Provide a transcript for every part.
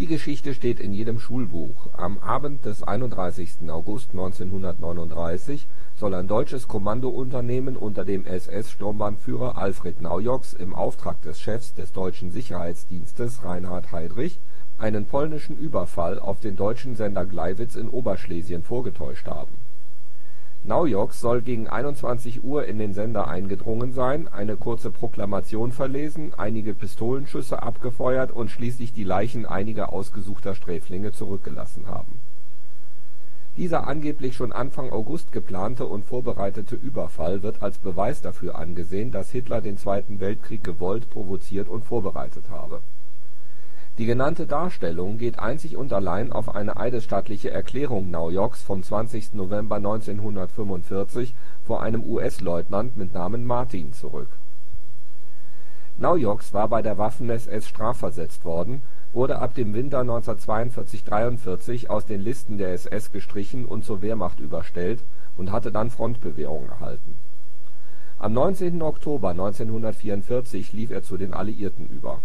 Die Geschichte steht in jedem Schulbuch. Am Abend des 31. August 1939 soll ein deutsches Kommandounternehmen unter dem SS-Sturmbannführer Alfred Naujoks im Auftrag des Chefs des Deutschen Sicherheitsdienstes Reinhard Heydrich einen polnischen Überfall auf den deutschen Sender Gleiwitz in Oberschlesien vorgetäuscht haben. Naujoks soll gegen 21 Uhr in den Sender eingedrungen sein, eine kurze Proklamation verlesen, einige Pistolenschüsse abgefeuert und schließlich die Leichen einiger ausgesuchter Sträflinge zurückgelassen haben. Dieser angeblich schon Anfang August geplante und vorbereitete Überfall wird als Beweis dafür angesehen, dass Hitler den Zweiten Weltkrieg gewollt, provoziert und vorbereitet habe die genannte Darstellung geht einzig und allein auf eine eidesstattliche Erklärung Naujoks vom 20. November 1945 vor einem US-Leutnant mit Namen Martin zurück. Naujoks war bei der Waffen-SS strafversetzt worden, wurde ab dem Winter 1942 / 43 aus den Listen der SS gestrichen und zur Wehrmacht überstellt und hatte dann Frontbewährung erhalten. Am 19. Oktober 1944 lief er zu den Alliierten über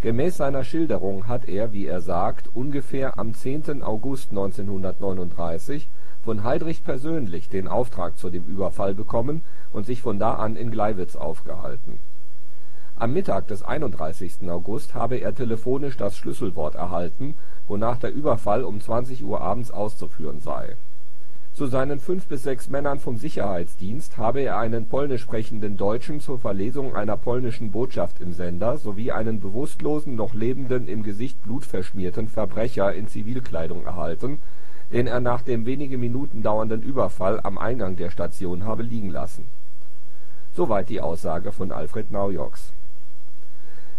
Gemäß seiner Schilderung hat er, wie er sagt, ungefähr am 10. August 1939 von Heydrich persönlich den Auftrag zu dem Überfall bekommen und sich von da an in Gleiwitz aufgehalten. Am Mittag des 31. August habe er telefonisch das Schlüsselwort erhalten, wonach der Überfall um 20 Uhr abends auszuführen sei zu seinen fünf bis sechs Männern vom Sicherheitsdienst habe er einen polnisch sprechenden Deutschen zur Verlesung einer polnischen Botschaft im Sender sowie einen bewusstlosen, noch lebenden, im Gesicht blutverschmierten Verbrecher in Zivilkleidung erhalten, den er nach dem wenige Minuten dauernden Überfall am Eingang der Station habe liegen lassen. Soweit die Aussage von Alfred Naujoks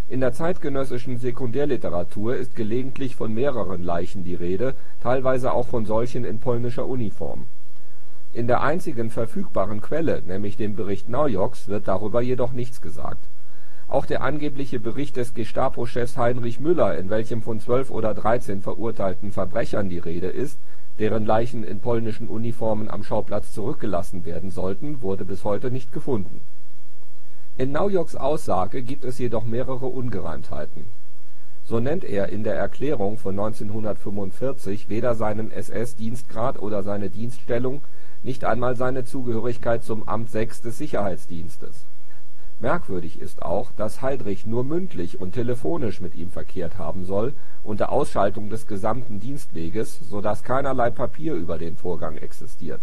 in der zeitgenössischen Sekundärliteratur ist gelegentlich von mehreren Leichen die Rede, teilweise auch von solchen in polnischer Uniform. In der einzigen verfügbaren Quelle, nämlich dem Bericht Naujoks, wird darüber jedoch nichts gesagt. Auch der angebliche Bericht des Gestapo-Chefs Heinrich Müller, in welchem von zwölf oder dreizehn verurteilten Verbrechern die Rede ist, deren Leichen in polnischen Uniformen am Schauplatz zurückgelassen werden sollten, wurde bis heute nicht gefunden in Naujoks Aussage gibt es jedoch mehrere Ungereimtheiten. So nennt er in der Erklärung von 1945 weder seinen SS-Dienstgrad oder seine Dienststellung, nicht einmal seine Zugehörigkeit zum Amt VI des Sicherheitsdienstes. Merkwürdig ist auch, dass Heydrich nur mündlich und telefonisch mit ihm verkehrt haben soll, unter Ausschaltung des gesamten Dienstweges, so dass keinerlei Papier über den Vorgang existiert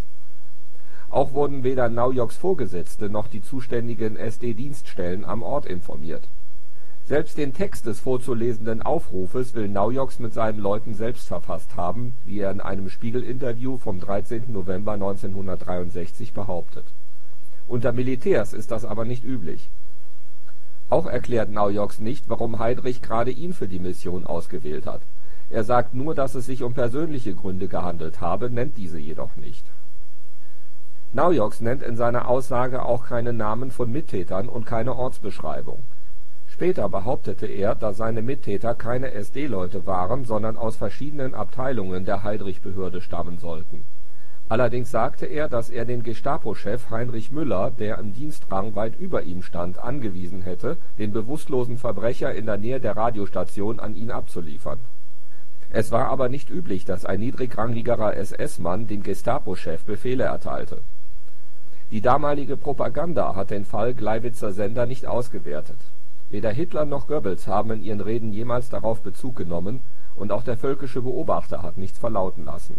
auch wurden weder Naujoks Vorgesetzte noch die zuständigen SD-Dienststellen am Ort informiert. Selbst den Text des vorzulesenden Aufrufes will Naujoks mit seinen Leuten selbst verfasst haben, wie er in einem Spiegel-Interview vom 13. November 1963 behauptet. Unter Militärs ist das aber nicht üblich. Auch erklärt Naujoks nicht, warum Heydrich gerade ihn für die Mission ausgewählt hat. Er sagt nur, dass es sich um persönliche Gründe gehandelt habe, nennt diese jedoch nicht Naujoks nennt in seiner Aussage auch keine Namen von Mittätern und keine Ortsbeschreibung. Später behauptete er, dass seine Mittäter keine SD-Leute waren, sondern aus verschiedenen Abteilungen der Heydrich-Behörde stammen sollten. Allerdings sagte er, dass er den Gestapo-Chef Heinrich Müller, der im Dienstrang weit über ihm stand, angewiesen hätte, den bewusstlosen Verbrecher in der Nähe der Radiostation an ihn abzuliefern. Es war aber nicht üblich, dass ein niedrigrangigerer SS-Mann dem Gestapo-Chef Befehle erteilte die damalige Propaganda hat den Fall Gleiwitzer Sender nicht ausgewertet. Weder Hitler noch Goebbels haben in ihren Reden jemals darauf Bezug genommen, und auch der völkische Beobachter hat nichts verlauten lassen.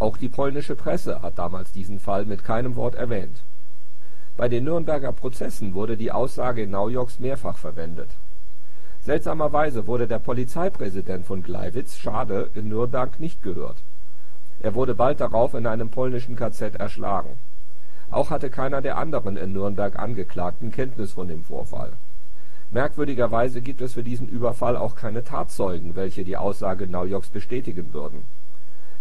Auch die polnische Presse hat damals diesen Fall mit keinem Wort erwähnt. Bei den Nürnberger Prozessen wurde die Aussage Naujoks mehrfach verwendet. Seltsamerweise wurde der Polizeipräsident von Gleiwitz, Schade, in Nürnberg nicht gehört. Er wurde bald darauf in einem polnischen KZ erschlagen auch hatte keiner der anderen in Nürnberg Angeklagten Kenntnis von dem Vorfall. Merkwürdigerweise gibt es für diesen Überfall auch keine Tatzeugen, welche die Aussage Naujoks bestätigen würden.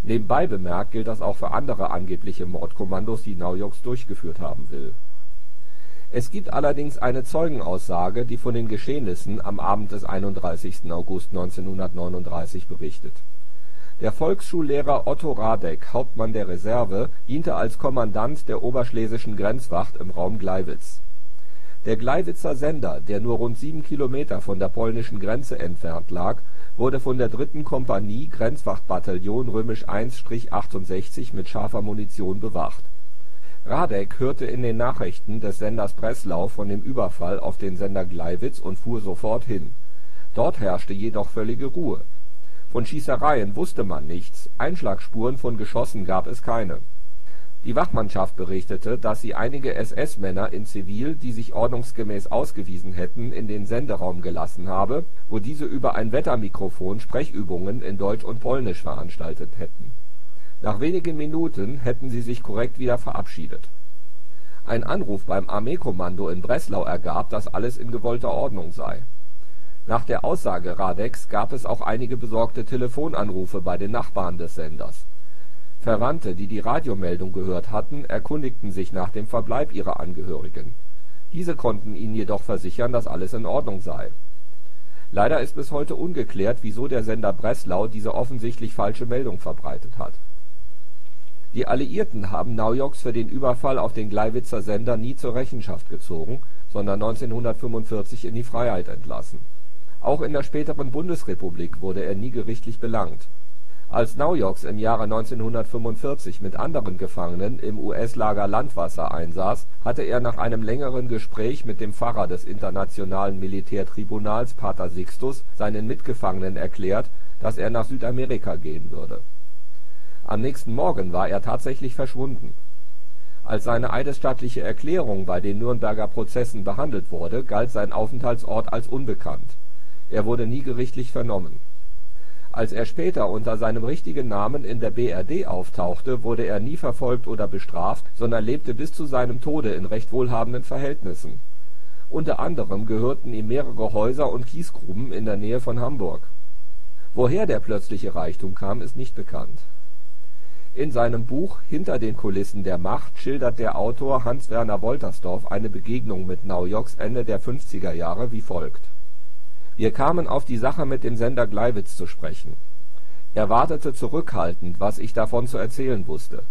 Nebenbei bemerkt gilt das auch für andere angebliche Mordkommandos, die Naujoks durchgeführt haben will. Es gibt allerdings eine Zeugenaussage, die von den Geschehnissen am Abend des 31. August 1939 berichtet der Volksschullehrer Otto Radek, Hauptmann der Reserve, diente als Kommandant der Oberschlesischen Grenzwacht im Raum Gleiwitz. Der Gleiwitzer Sender, der nur rund sieben Kilometer von der polnischen Grenze entfernt lag, wurde von der 3. Kompanie Grenzwachtbataillon I-68 mit scharfer Munition bewacht. Radek hörte in den Nachrichten des Senders Breslau von dem Überfall auf den Sender Gleiwitz und fuhr sofort hin. Dort herrschte jedoch völlige Ruhe. Von Schießereien wusste man nichts, Einschlagsspuren von Geschossen gab es keine. Die Wachmannschaft berichtete, dass sie einige SS-Männer in Zivil, die sich ordnungsgemäß ausgewiesen hätten, in den Senderaum gelassen habe, wo diese über ein Wettermikrofon Sprechübungen in Deutsch und Polnisch veranstaltet hätten. Nach wenigen Minuten hätten sie sich korrekt wieder verabschiedet. Ein Anruf beim Armeekommando in Breslau ergab, dass alles in gewollter Ordnung sei. Nach der Aussage Radeks gab es auch einige besorgte Telefonanrufe bei den Nachbarn des Senders. Verwandte, die die Radiomeldung gehört hatten, erkundigten sich nach dem Verbleib ihrer Angehörigen. Diese konnten ihnen jedoch versichern, dass alles in Ordnung sei. Leider ist bis heute ungeklärt, wieso der Sender Breslau diese offensichtlich falsche Meldung verbreitet hat die Alliierten haben Naujoks für den Überfall auf den Gleiwitzer Sender nie zur Rechenschaft gezogen, sondern 1945 in die Freiheit entlassen. Auch in der späteren Bundesrepublik wurde er nie gerichtlich belangt. Als Naujoks im Jahre 1945 mit anderen Gefangenen im US-Lager Landwasser einsaß, hatte er nach einem längeren Gespräch mit dem Pfarrer des Internationalen Militärtribunals Pater Sixtus seinen Mitgefangenen erklärt, dass er nach Südamerika gehen würde am nächsten Morgen war er tatsächlich verschwunden. Als seine eidesstattliche Erklärung bei den Nürnberger Prozessen behandelt wurde, galt sein Aufenthaltsort als unbekannt. Er wurde nie gerichtlich vernommen. Als er später unter seinem richtigen Namen in der BRD auftauchte, wurde er nie verfolgt oder bestraft, sondern lebte bis zu seinem Tode in recht wohlhabenden Verhältnissen. Unter anderem gehörten ihm mehrere Häuser und Kiesgruben in der Nähe von Hamburg. Woher der plötzliche Reichtum kam, ist nicht bekannt in seinem Buch Hinter den Kulissen der Macht schildert der Autor Hans-Werner Wolterstorff eine Begegnung mit Naujoks Ende der 50er Jahre wie folgt: Wir kamen auf die Sache mit dem Sender Gleiwitz zu sprechen. Er wartete zurückhaltend, was ich davon zu erzählen wusste.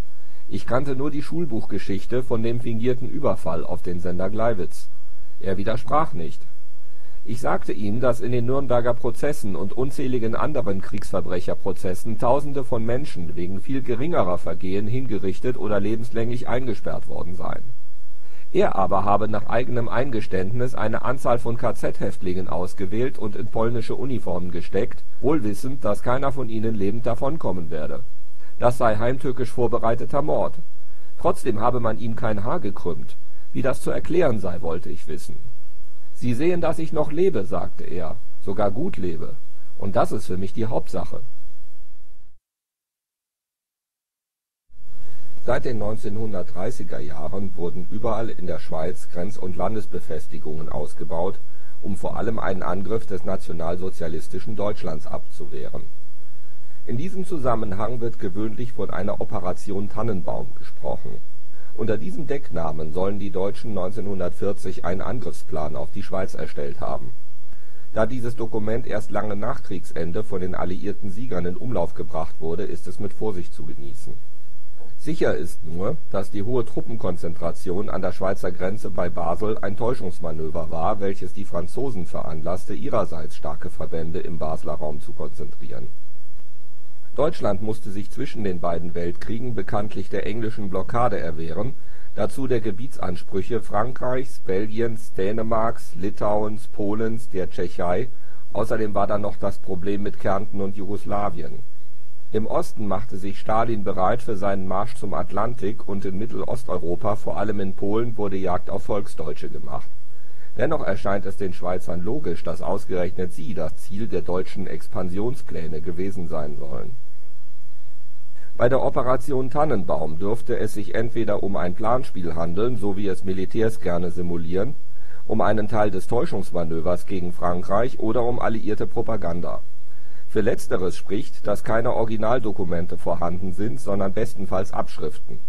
Ich kannte nur die Schulbuchgeschichte von dem fingierten Überfall auf den Sender Gleiwitz. Er widersprach nicht ich sagte ihm, dass in den Nürnberger Prozessen und unzähligen anderen Kriegsverbrecherprozessen Tausende von Menschen wegen viel geringerer Vergehen hingerichtet oder lebenslänglich eingesperrt worden seien. Er aber habe nach eigenem Eingeständnis eine Anzahl von KZ-Häftlingen ausgewählt und in polnische Uniformen gesteckt, wohl wissend, dass keiner von ihnen lebend davonkommen werde. Das sei heimtückisch vorbereiteter Mord. Trotzdem habe man ihm kein Haar gekrümmt. Wie das zu erklären sei, wollte ich wissen Sie sehen, dass ich noch lebe, sagte er, sogar gut lebe, und das ist für mich die Hauptsache. Seit den 1930er Jahren wurden überall in der Schweiz Grenz und Landesbefestigungen ausgebaut, um vor allem einen Angriff des nationalsozialistischen Deutschlands abzuwehren. In diesem Zusammenhang wird gewöhnlich von einer Operation Tannenbaum gesprochen unter diesem Decknamen sollen die Deutschen 1940 einen Angriffsplan auf die Schweiz erstellt haben. Da dieses Dokument erst lange nach Kriegsende von den alliierten Siegern in Umlauf gebracht wurde, ist es mit Vorsicht zu genießen. Sicher ist nur, dass die hohe Truppenkonzentration an der Schweizer Grenze bei Basel ein Täuschungsmanöver war, welches die Franzosen veranlasste, ihrerseits starke Verbände im Basler Raum zu konzentrieren Deutschland musste sich zwischen den beiden Weltkriegen bekanntlich der englischen Blockade erwehren, dazu der Gebietsansprüche Frankreichs, Belgiens, Dänemarks, Litauens, Polens, der Tschechei, außerdem war da noch das Problem mit Kärnten und Jugoslawien. Im Osten machte sich Stalin bereit für seinen Marsch zum Atlantik und in Mittelosteuropa, vor allem in Polen, wurde Jagd auf Volksdeutsche gemacht. Dennoch erscheint es den Schweizern logisch, dass ausgerechnet sie das Ziel der deutschen Expansionspläne gewesen sein sollen bei der Operation Tannenbaum dürfte es sich entweder um ein Planspiel handeln, so wie es Militärs gerne simulieren, um einen Teil des Täuschungsmanövers gegen Frankreich oder um alliierte Propaganda. Für letzteres spricht, dass keine Originaldokumente vorhanden sind, sondern bestenfalls Abschriften.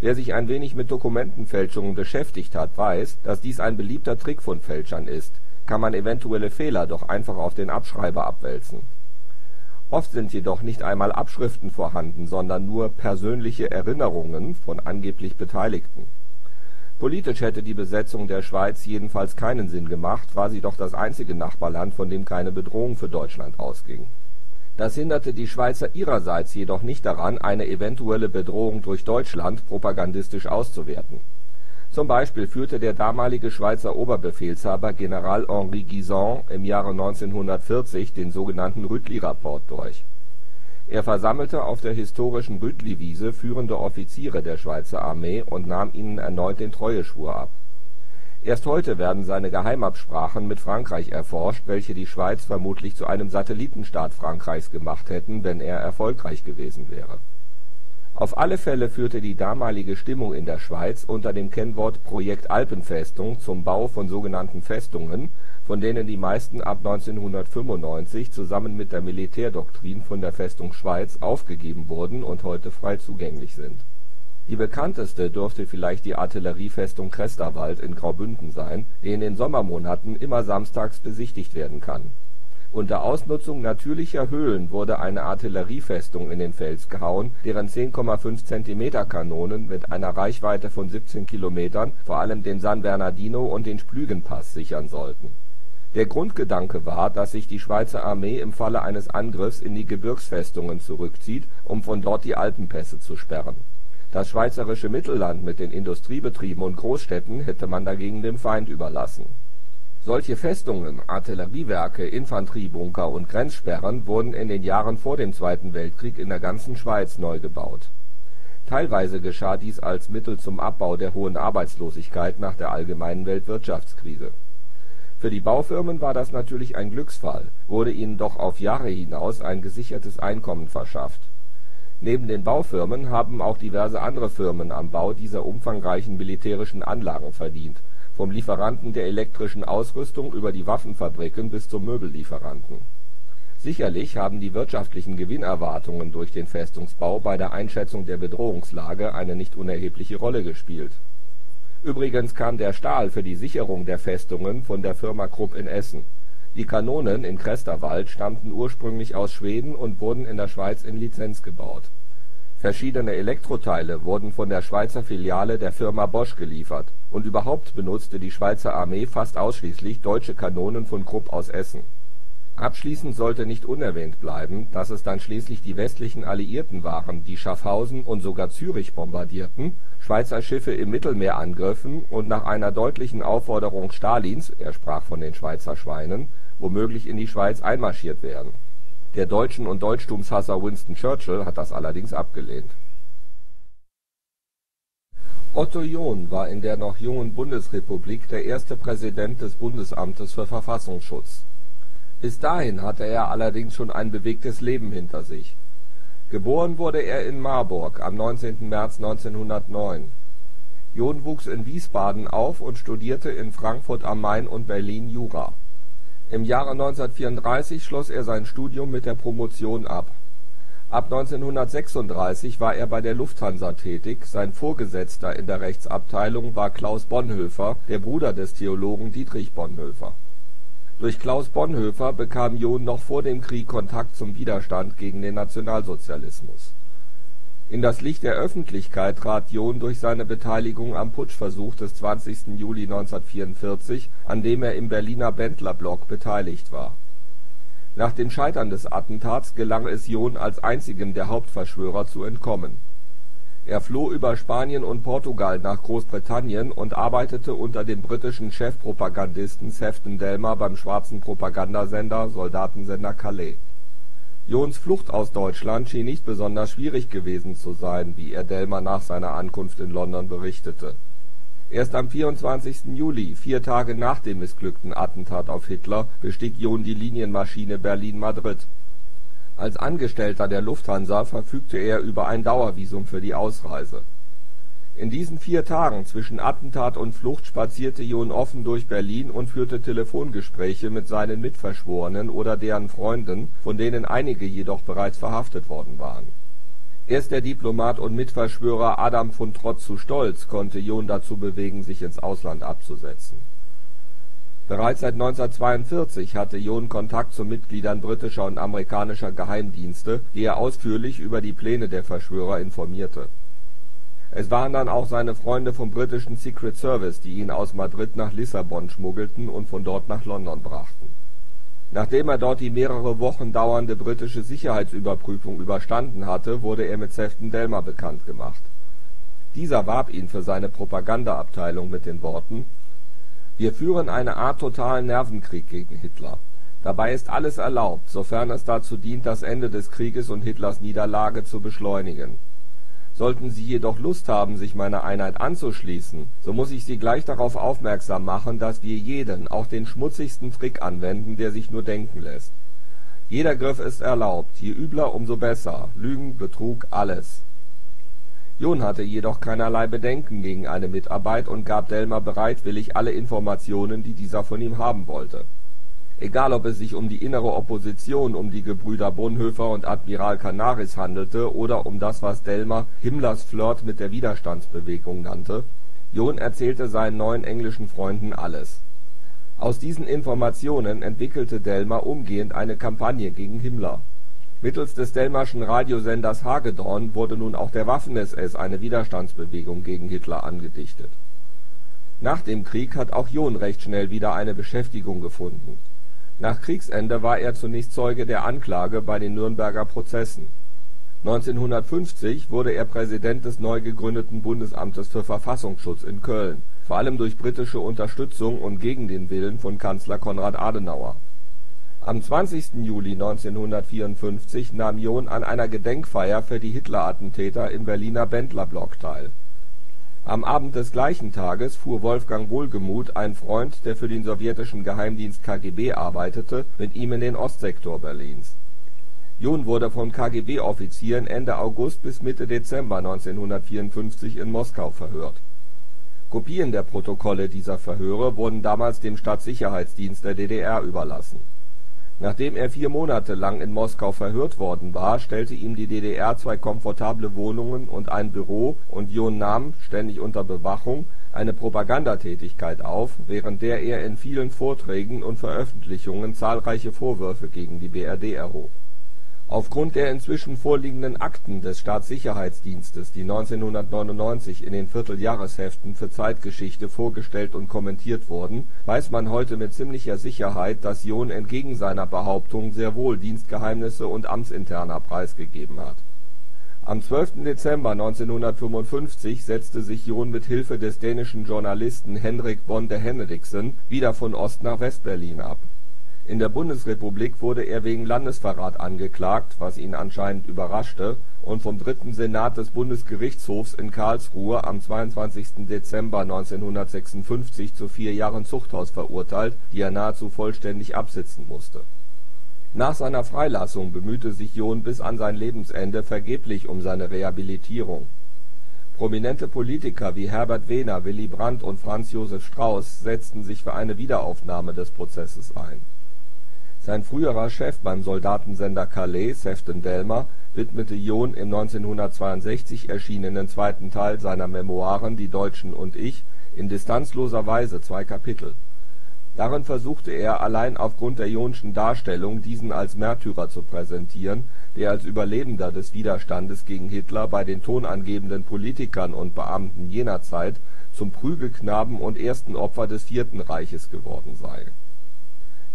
Wer sich ein wenig mit Dokumentenfälschungen beschäftigt hat, weiß, dass dies ein beliebter Trick von Fälschern ist, kann man eventuelle Fehler doch einfach auf den Abschreiber abwälzen Oft sind jedoch nicht einmal Abschriften vorhanden, sondern nur persönliche Erinnerungen von angeblich Beteiligten. Politisch hätte die Besetzung der Schweiz jedenfalls keinen Sinn gemacht, war sie doch das einzige Nachbarland, von dem keine Bedrohung für Deutschland ausging. Das hinderte die Schweizer ihrerseits jedoch nicht daran, eine eventuelle Bedrohung durch Deutschland propagandistisch auszuwerten. Zum Beispiel führte der damalige Schweizer Oberbefehlshaber General Henri Guisan im Jahre 1940 den sogenannten Rütli-Rapport durch. Er versammelte auf der historischen Rütli-Wiese führende Offiziere der Schweizer Armee und nahm ihnen erneut den Treueschwur ab. Erst heute werden seine Geheimabsprachen mit Frankreich erforscht, welche die Schweiz vermutlich zu einem Satellitenstaat Frankreichs gemacht hätten, wenn er erfolgreich gewesen wäre auf alle Fälle führte die damalige Stimmung in der Schweiz unter dem Kennwort Projekt Alpenfestung zum Bau von sogenannten Festungen, von denen die meisten ab 1995 zusammen mit der Militärdoktrin von der Festung Schweiz aufgegeben wurden und heute frei zugänglich sind. Die bekannteste dürfte vielleicht die Artilleriefestung Cresterwald in Graubünden sein, die in den Sommermonaten immer samstags besichtigt werden kann unter Ausnutzung natürlicher Höhlen wurde eine Artilleriefestung in den Fels gehauen, deren 10,5-cm-Kanonen mit einer Reichweite von 17 Kilometern vor allem den San Bernardino und den Splügenpass sichern sollten. Der Grundgedanke war, dass sich die Schweizer Armee im Falle eines Angriffs in die Gebirgsfestungen zurückzieht, um von dort die Alpenpässe zu sperren. Das schweizerische Mittelland mit den Industriebetrieben und Großstädten hätte man dagegen dem Feind überlassen solche Festungen, Artilleriewerke, Infanteriebunker und Grenzsperren wurden in den Jahren vor dem Zweiten Weltkrieg in der ganzen Schweiz neu gebaut. Teilweise geschah dies als Mittel zum Abbau der hohen Arbeitslosigkeit nach der allgemeinen Weltwirtschaftskrise. Für die Baufirmen war das natürlich ein Glücksfall, wurde ihnen doch auf Jahre hinaus ein gesichertes Einkommen verschafft. Neben den Baufirmen haben auch diverse andere Firmen am Bau dieser umfangreichen militärischen Anlagen verdient vom Lieferanten der elektrischen Ausrüstung über die Waffenfabriken bis zum Möbellieferanten. Sicherlich haben die wirtschaftlichen Gewinnerwartungen durch den Festungsbau bei der Einschätzung der Bedrohungslage eine nicht unerhebliche Rolle gespielt. Übrigens kam der Stahl für die Sicherung der Festungen von der Firma Krupp in Essen. Die Kanonen in Cresterwald stammten ursprünglich aus Schweden und wurden in der Schweiz in Lizenz gebaut Verschiedene Elektroteile wurden von der Schweizer Filiale der Firma Bosch geliefert, und überhaupt benutzte die Schweizer Armee fast ausschließlich deutsche Kanonen von Krupp aus Essen. Abschließend sollte nicht unerwähnt bleiben, dass es dann schließlich die westlichen Alliierten waren, die Schaffhausen und sogar Zürich bombardierten, Schweizer Schiffe im Mittelmeer angriffen und nach einer deutlichen Aufforderung Stalins (er sprach von den Schweizer Schweinen) womöglich in die Schweiz einmarschiert wären der Deutschen und Deutschtumshasser Winston Churchill hat das allerdings abgelehnt. Otto John war in der noch jungen Bundesrepublik der erste Präsident des Bundesamtes für Verfassungsschutz. Bis dahin hatte er allerdings schon ein bewegtes Leben hinter sich. Geboren wurde er in Marburg am 19. März 1909. John wuchs in Wiesbaden auf und studierte in Frankfurt am Main und Berlin Jura im Jahre 1934 schloss er sein Studium mit der Promotion ab. Ab 1936 war er bei der Lufthansa tätig, sein Vorgesetzter in der Rechtsabteilung war Klaus Bonhoeffer, der Bruder des Theologen Dietrich Bonhoeffer. Durch Klaus Bonhoeffer bekam John noch vor dem Krieg Kontakt zum Widerstand gegen den Nationalsozialismus in das Licht der Öffentlichkeit trat John durch seine Beteiligung am Putschversuch des 20. Juli 1944, an dem er im Berliner Bendlerblock beteiligt war. Nach dem Scheitern des Attentats gelang es John als einzigem der Hauptverschwörer zu entkommen. Er floh über Spanien und Portugal nach Großbritannien und arbeitete unter dem britischen Chefpropagandisten Sefton Delmer beim schwarzen Propagandasender Soldatensender Calais Johns Flucht aus Deutschland schien nicht besonders schwierig gewesen zu sein, wie er Delmer nach seiner Ankunft in London berichtete. Erst am 24. Juli, vier Tage nach dem missglückten Attentat auf Hitler, bestieg John die Linienmaschine Berlin-Madrid. Als Angestellter der Lufthansa verfügte er über ein Dauervisum für die Ausreise in diesen vier Tagen zwischen Attentat und Flucht spazierte John offen durch Berlin und führte Telefongespräche mit seinen Mitverschworenen oder deren Freunden, von denen einige jedoch bereits verhaftet worden waren. Erst der Diplomat und Mitverschwörer Adam von Trott zu Stolz konnte John dazu bewegen, sich ins Ausland abzusetzen. Bereits seit 1942 hatte John Kontakt zu Mitgliedern britischer und amerikanischer Geheimdienste, die er ausführlich über die Pläne der Verschwörer informierte Es waren dann auch seine Freunde vom britischen Secret Service, die ihn aus Madrid nach Lissabon schmuggelten und von dort nach London brachten. Nachdem er dort die mehrere Wochen dauernde britische Sicherheitsüberprüfung überstanden hatte, wurde er mit Sefton Delmer bekannt gemacht. Dieser warb ihn für seine Propagandaabteilung mit den Worten: „ Wir führen eine Art totalen Nervenkrieg gegen Hitler. Dabei ist alles erlaubt, sofern es dazu dient, das Ende des Krieges und Hitlers Niederlage zu beschleunigen Sollten Sie jedoch Lust haben, sich meiner Einheit anzuschließen, so muss ich Sie gleich darauf aufmerksam machen, dass wir jeden, auch den schmutzigsten Trick anwenden, der sich nur denken lässt. Jeder Griff ist erlaubt, je übler umso besser, Lügen, Betrug, alles. John hatte jedoch keinerlei Bedenken gegen eine Mitarbeit und gab Delmer bereitwillig alle Informationen, die dieser von ihm haben wollte Egal ob es sich um die innere Opposition um die Gebrüder Bonhoeffer und Admiral Canaris handelte oder um das was Delmer „ Himmlers Flirt mit der Widerstandsbewegung “nannte, John erzählte seinen neuen englischen Freunden alles. Aus diesen Informationen entwickelte Delmer umgehend eine Kampagne gegen Himmler. Mittels des Delmerschen Radiosenders Hagedorn wurde nun auch der Waffen-SS eine Widerstandsbewegung gegen Hitler angedichtet. Nach dem Krieg hat auch John recht schnell wieder eine Beschäftigung gefunden nach Kriegsende war er zunächst Zeuge der Anklage bei den Nürnberger Prozessen. 1950 wurde er Präsident des neu gegründeten Bundesamtes für Verfassungsschutz in Köln, vor allem durch britische Unterstützung und gegen den Willen von Kanzler Konrad Adenauer. Am 20. Juli 1954 nahm John an einer Gedenkfeier für die Hitler-Attentäter im Berliner Bendlerblock teil am Abend des gleichen Tages fuhr Wolfgang Wohlgemuth, ein Freund, der für den sowjetischen Geheimdienst KGB arbeitete, mit ihm in den Ostsektor Berlins. John wurde von KGB-Offizieren Ende August bis Mitte Dezember 1954 in Moskau verhört. Kopien der Protokolle dieser Verhöre wurden damals dem Stadtsicherheitsdienst der DDR überlassen Nachdem er vier Monate lang in Moskau verhört worden war, stellte ihm die DDR zwei komfortable Wohnungen und ein Büro und John nahm, ständig unter Bewachung, eine Propagandatätigkeit auf, während der er in vielen Vorträgen und Veröffentlichungen zahlreiche Vorwürfe gegen die BRD erhob Aufgrund der inzwischen vorliegenden Akten des Staatssicherheitsdienstes, die 1999 in den Vierteljahresheften für Zeitgeschichte vorgestellt und kommentiert wurden, weiß man heute mit ziemlicher Sicherheit, dass John entgegen seiner Behauptung sehr wohl Dienstgeheimnisse und Amtsinterna preisgegeben hat. Am 12. Dezember 1955 setzte sich John mit Hilfe des dänischen Journalisten Henrik Bonde Henriksen wieder von Ost nach West-Berlin ab in der Bundesrepublik wurde er wegen Landesverrat angeklagt, was ihn anscheinend überraschte, und vom Dritten Senat des Bundesgerichtshofs in Karlsruhe am 22. Dezember 1956 zu vier Jahren Zuchthaus verurteilt, die er nahezu vollständig absitzen musste. Nach seiner Freilassung bemühte sich John bis an sein Lebensende vergeblich um seine Rehabilitierung. Prominente Politiker wie Herbert Wehner, Willy Brandt und Franz Josef Strauß setzten sich für eine Wiederaufnahme des Prozesses ein sein früherer Chef beim Soldatensender Calais, Sefton Delmer, widmete John im 1962 erschienenen zweiten Teil seiner Memoiren Die Deutschen und ich in distanzloser Weise zwei Kapitel. Darin versuchte er, allein aufgrund der Johnschen Darstellung diesen als Märtyrer zu präsentieren, der als Überlebender des Widerstandes gegen Hitler bei den tonangebenden Politikern und Beamten jener Zeit zum Prügelknaben und ersten Opfer des Vierten Reiches geworden sei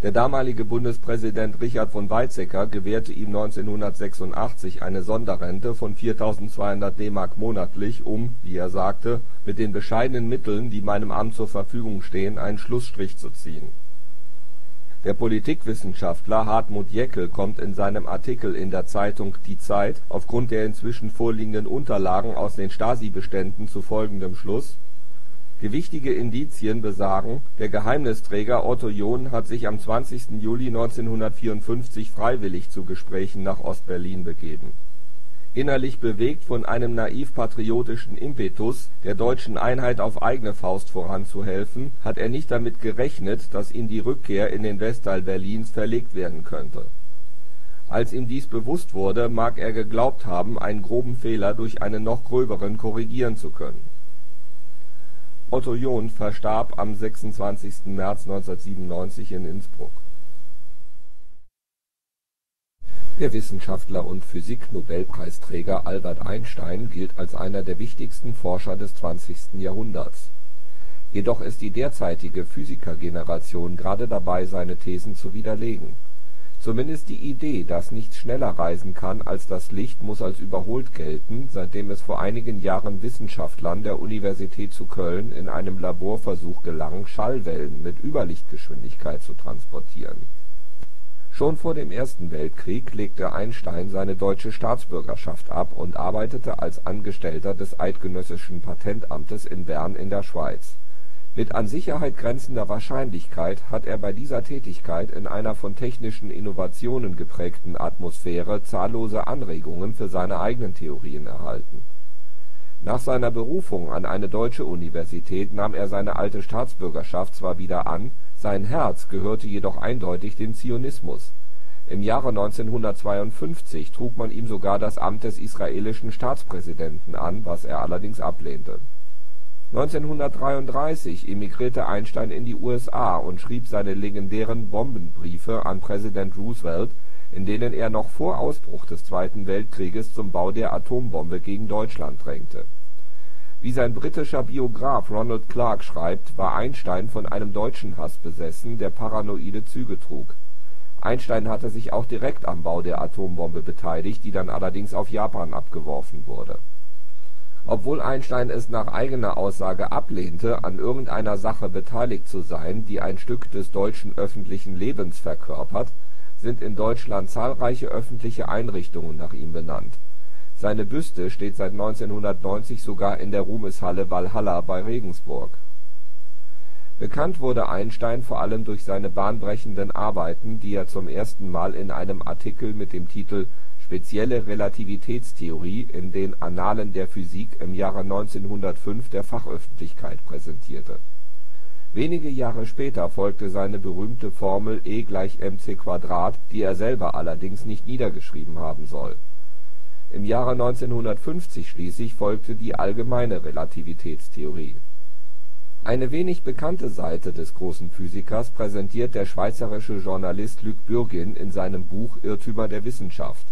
der damalige Bundespräsident Richard von Weizsäcker gewährte ihm 1986 eine Sonderrente von 4.200 DM monatlich, um, wie er sagte, „ mit den bescheidenen Mitteln, die meinem Amt zur Verfügung stehen, einen Schlussstrich zu ziehen. “Der Politikwissenschaftler Hartmut Jekyll kommt in seinem Artikel in der Zeitung Die Zeit aufgrund der inzwischen vorliegenden Unterlagen aus den Stasi-Beständen zu folgendem Schluss Gewichtige Indizien besagen, der Geheimnisträger Otto John hat sich am 20. Juli 1954 freiwillig zu Gesprächen nach Ost-Berlin begeben. Innerlich bewegt von einem naiv-patriotischen Impetus, der deutschen Einheit auf eigene Faust voranzuhelfen, hat er nicht damit gerechnet, dass ihm die Rückkehr in den Westteil Berlins verlegt werden könnte. Als ihm dies bewusst wurde, mag er geglaubt haben, einen groben Fehler durch einen noch gröberen korrigieren zu können Otto John verstarb am 26. März 1997 in Innsbruck Der Wissenschaftler und Physik-Nobelpreisträger Albert Einstein gilt als einer der wichtigsten Forscher des 20. Jahrhunderts. Jedoch ist die derzeitige Physikergeneration gerade dabei, seine Thesen zu widerlegen. Zumindest die Idee, dass nichts schneller reisen kann als das Licht muss als überholt gelten, seitdem es vor einigen Jahren Wissenschaftlern der Universität zu Köln in einem Laborversuch gelang, Schallwellen mit Überlichtgeschwindigkeit zu transportieren. Schon vor dem Ersten Weltkrieg legte Einstein seine deutsche Staatsbürgerschaft ab und arbeitete als Angestellter des Eidgenössischen Patentamtes in Bern in der Schweiz mit an Sicherheit grenzender Wahrscheinlichkeit hat er bei dieser Tätigkeit in einer von technischen Innovationen geprägten Atmosphäre zahllose Anregungen für seine eigenen Theorien erhalten. Nach seiner Berufung an eine deutsche Universität nahm er seine alte Staatsbürgerschaft zwar wieder an, sein Herz gehörte jedoch eindeutig dem Zionismus. Im Jahre 1952 trug man ihm sogar das Amt des israelischen Staatspräsidenten an, was er allerdings ablehnte 1933 emigrierte Einstein in die USA und schrieb seine legendären Bombenbriefe an Präsident Roosevelt, in denen er noch vor Ausbruch des Zweiten Weltkrieges zum Bau der Atombombe gegen Deutschland drängte. Wie sein britischer Biograf Ronald Clark schreibt, war Einstein von einem Deutschenhass besessen, der paranoide Züge trug. Einstein hatte sich auch direkt am Bau der Atombombe beteiligt, die dann allerdings auf Japan abgeworfen wurde obwohl Einstein es nach eigener Aussage ablehnte, an irgendeiner Sache beteiligt zu sein, die ein Stück des deutschen öffentlichen Lebens verkörpert, sind in Deutschland zahlreiche öffentliche Einrichtungen nach ihm benannt. Seine Büste steht seit 1990 sogar in der Ruhmeshalle Walhalla bei Regensburg. Bekannt wurde Einstein vor allem durch seine bahnbrechenden Arbeiten, die er zum ersten Mal in einem Artikel mit dem Titel Spezielle Relativitätstheorie in den Annalen der Physik im Jahre 1905 der Fachöffentlichkeit präsentierte. Wenige Jahre später folgte seine berühmte Formel E = mc², die er selber allerdings nicht niedergeschrieben haben soll. Im Jahre 1950 schließlich folgte die allgemeine Relativitätstheorie. Eine wenig bekannte Seite des großen Physikers präsentiert der schweizerische Journalist Luc Bürgin in seinem Buch Irrtümer der Wissenschaft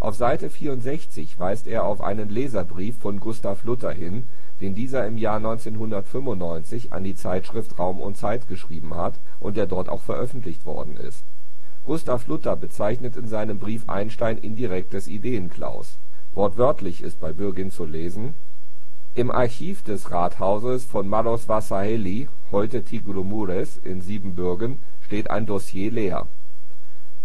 auf Seite 64 weist er auf einen Leserbrief von Gustav Luther hin, den dieser im Jahr 1995 an die Zeitschrift Raum und Zeit geschrieben hat und der dort auch veröffentlicht worden ist. Gustav Luther bezeichnet in seinem Brief Einstein indirekt des Ideenklaus. Wortwörtlich ist bei Bürgin zu lesen: Im Archiv des Rathauses von Malos Vasarhelyi (heute Tiglo-Mures) in Siebenbürgen steht ein Dossier leer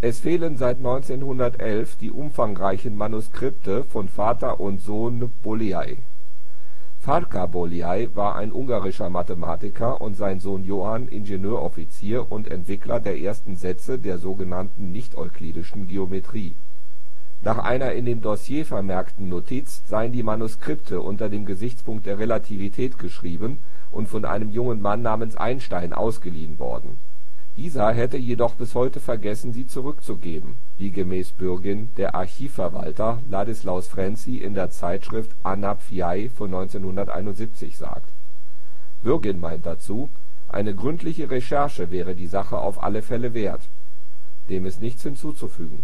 es fehlen seit 1911 die umfangreichen Manuskripte von Vater und Sohn Bolyai. Farka Bolyai war ein ungarischer Mathematiker und sein Sohn Johann Ingenieuroffizier und Entwickler der ersten Sätze der sogenannten nicht-euklidischen Geometrie. Nach einer in dem Dossier vermerkten Notiz seien die Manuskripte unter dem Gesichtspunkt der Relativität geschrieben und von einem jungen Mann namens Einstein ausgeliehen worden dieser hätte jedoch bis heute vergessen, sie zurückzugeben, wie gemäß Bürgin der Archivverwalter Ladislaus Frenzy in der Zeitschrift Anapfjai von 1971 sagt. Bürgin meint dazu, eine gründliche Recherche wäre die Sache auf alle Fälle wert. Dem ist nichts hinzuzufügen